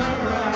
around.